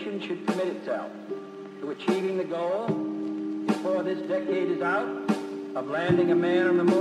nation should commit itself to achieving the goal before this decade is out of landing a man on the moon.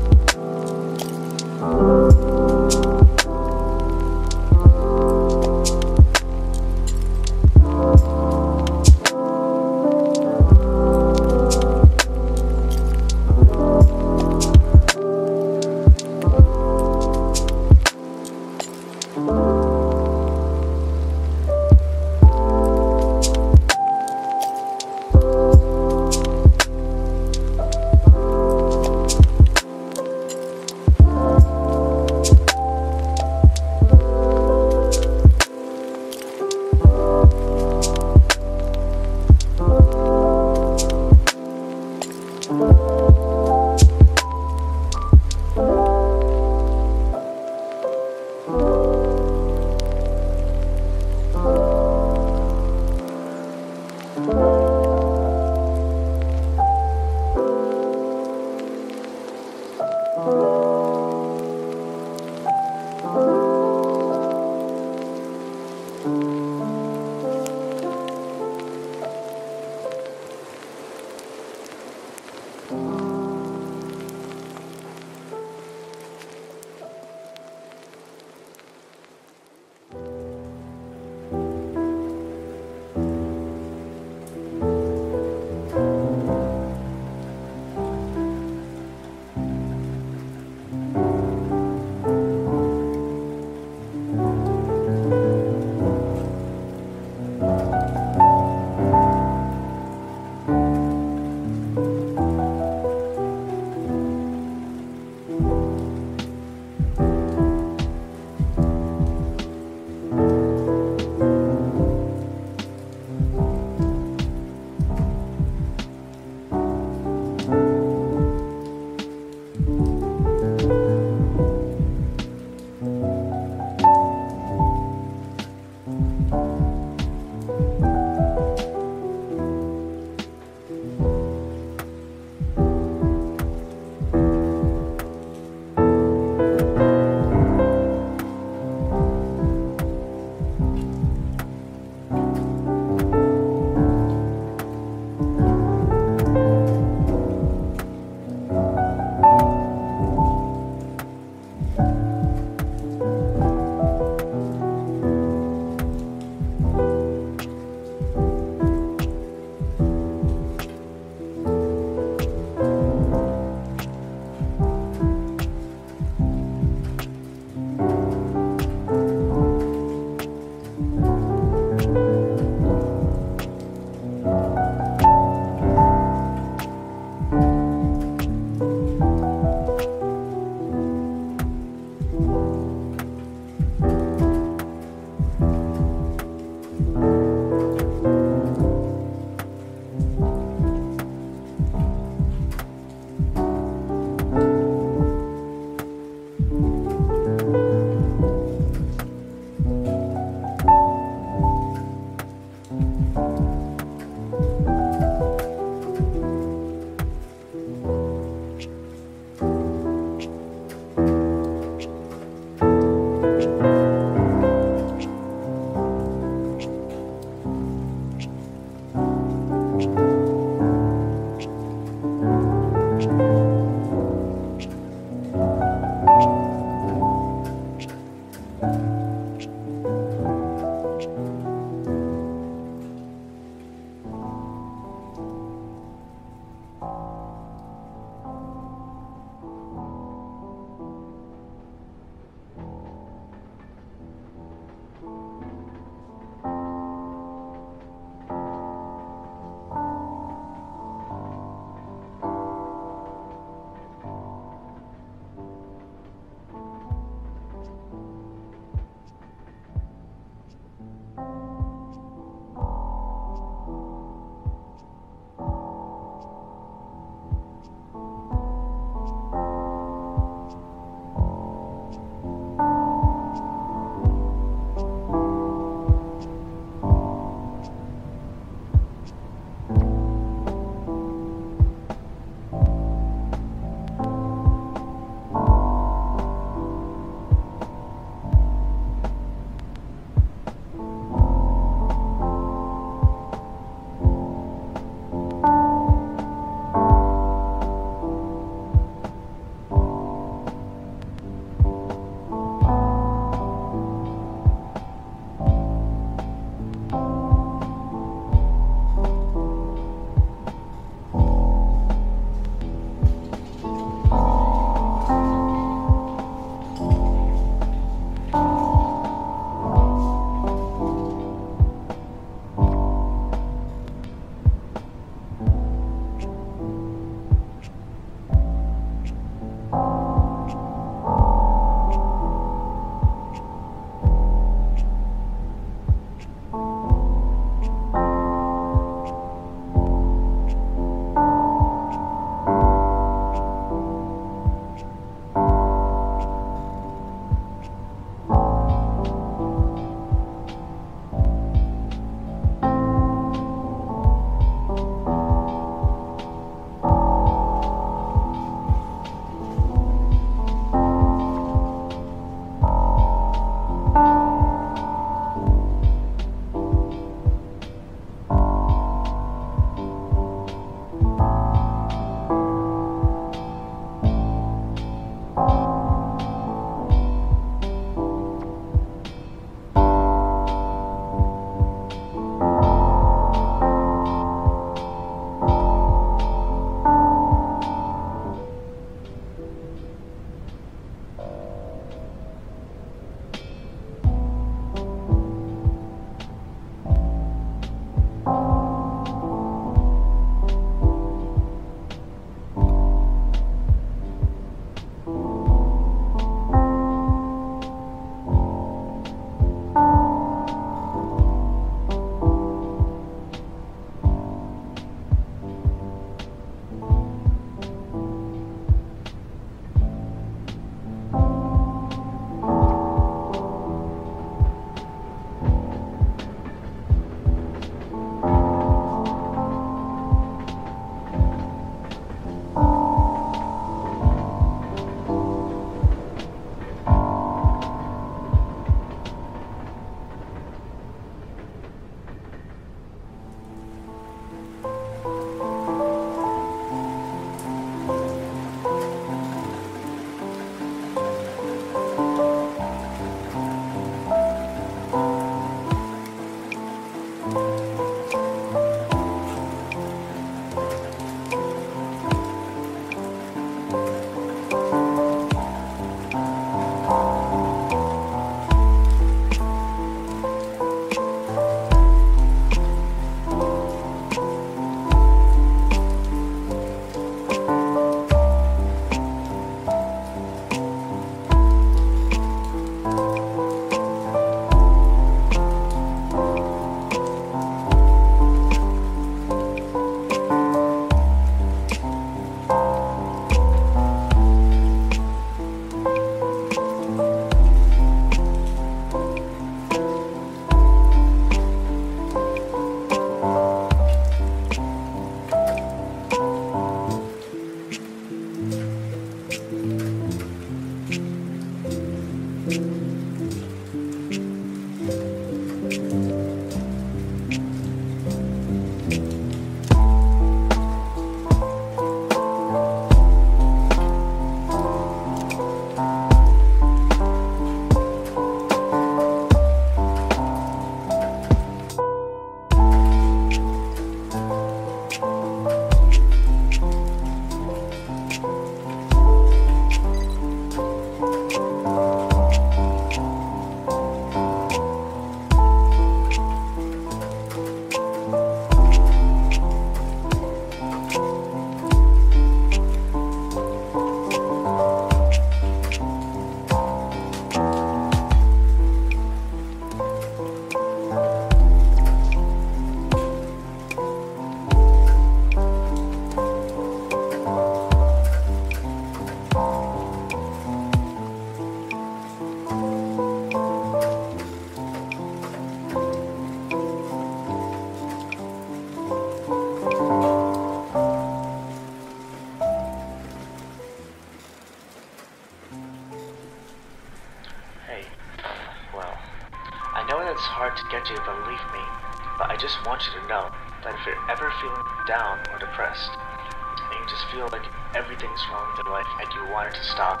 To stop,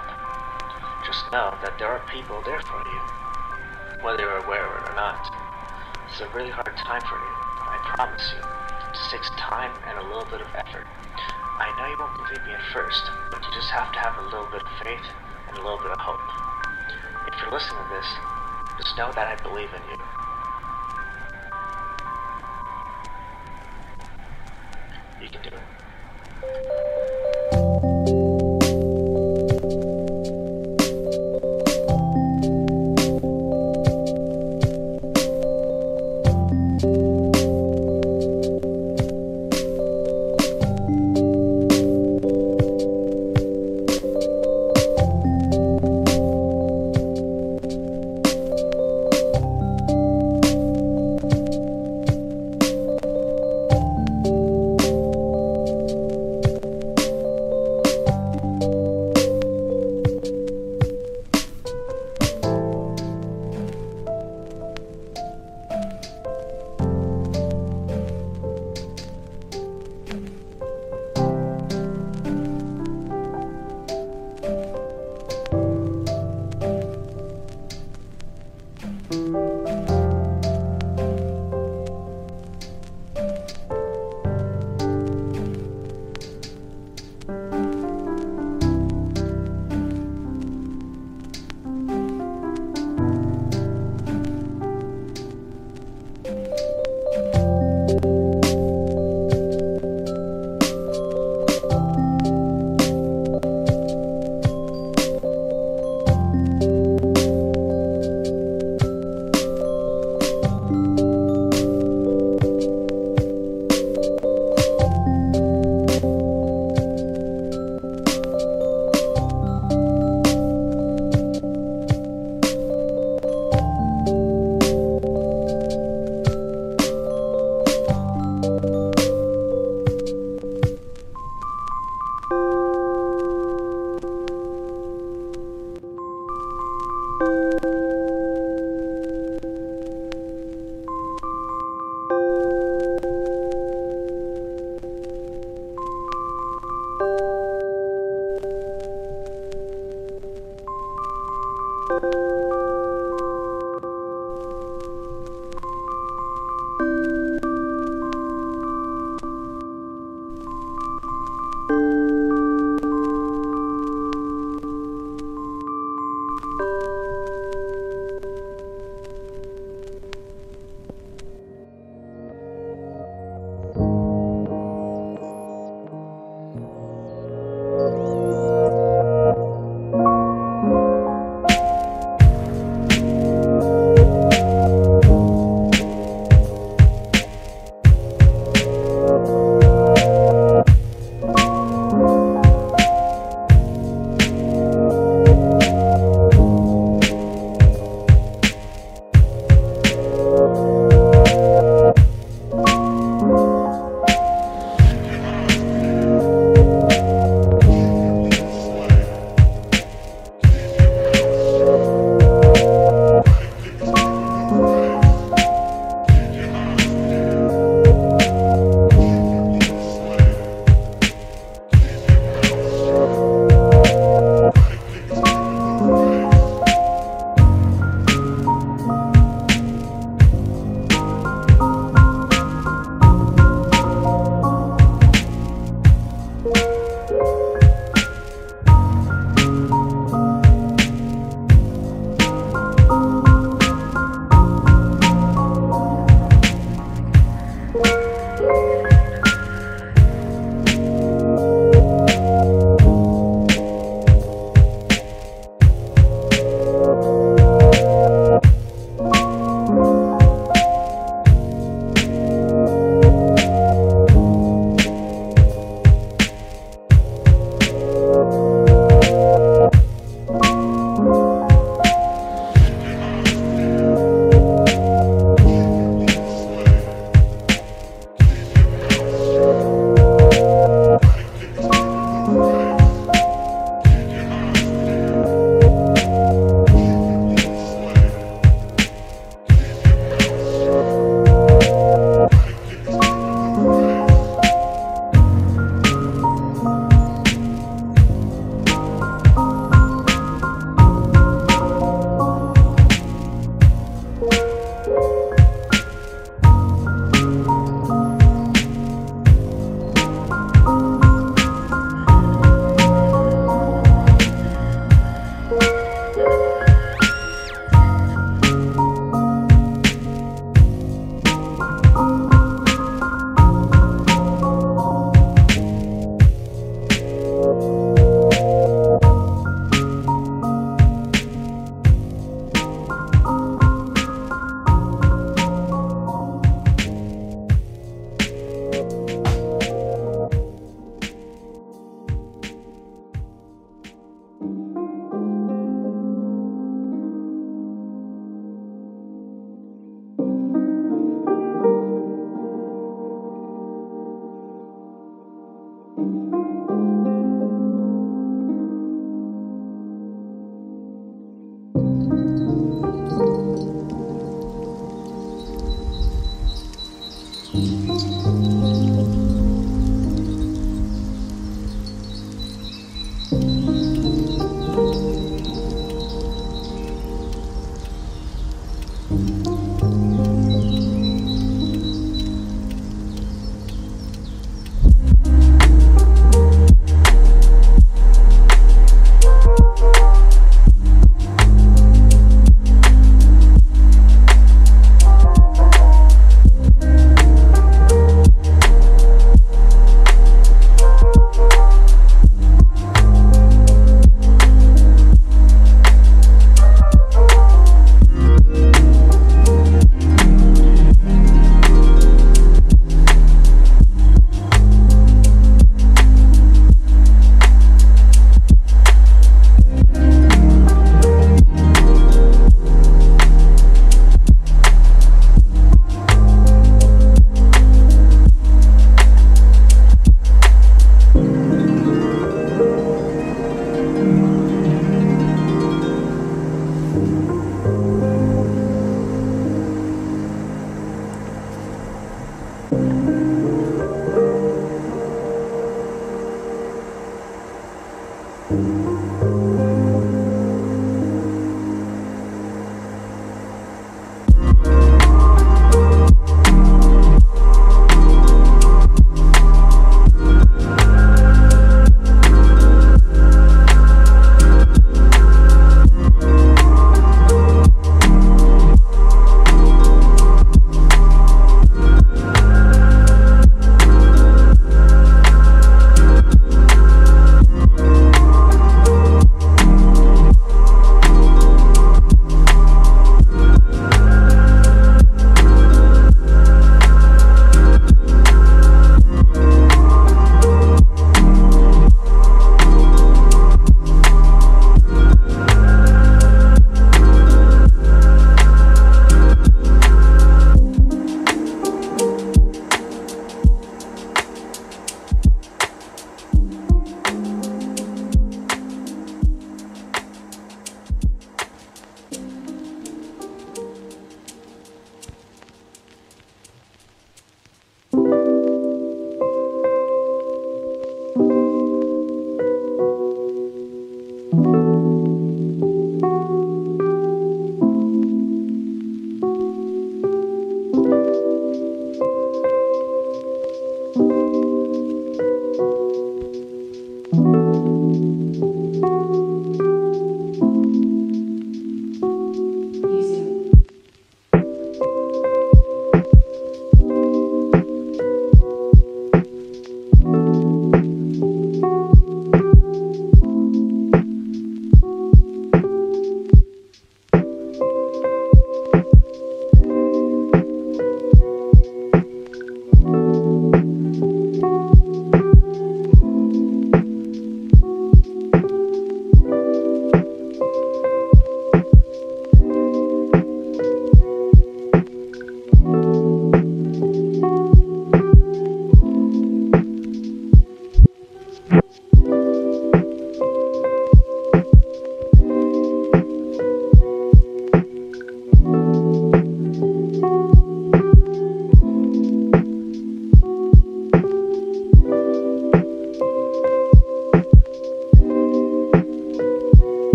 just know that there are people there for you, whether you're aware of it or not. It's a really hard time for you, I promise you. It takes time and a little bit of effort. I know you won't believe me at first, but you just have to have a little bit of faith and a little bit of hope. If you're listening to this, just know that I believe in. You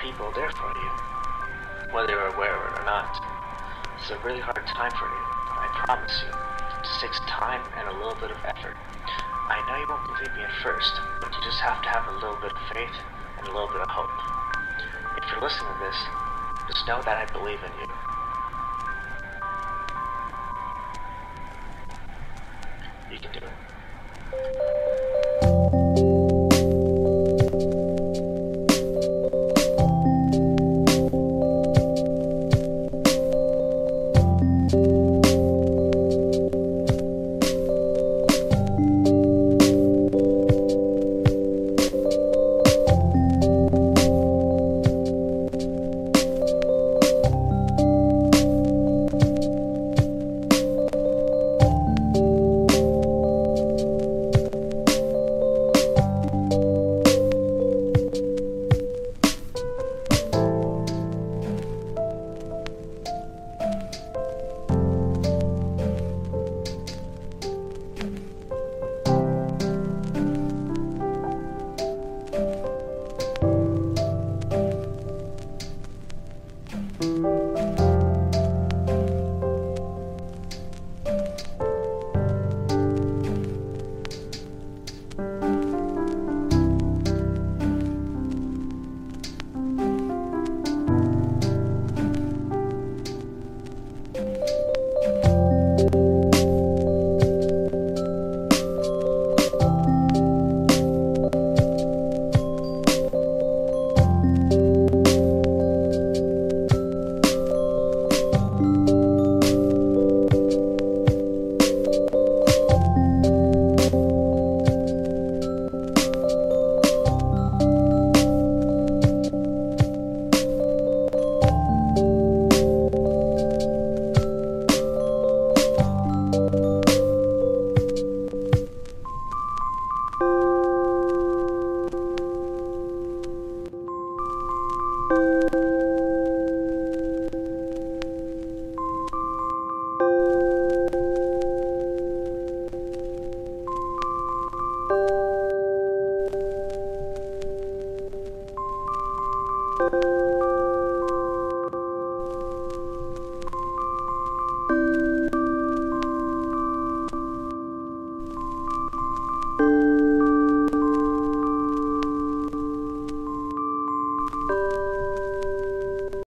people there for you, whether you're aware of it or not. It's a really hard time for you, I promise you. It takes time and a little bit of effort. I know you won't believe me at first, but you just have to have a little bit of faith and a little bit of hope. If you're listening to this, just know that I believe in you. You can do it.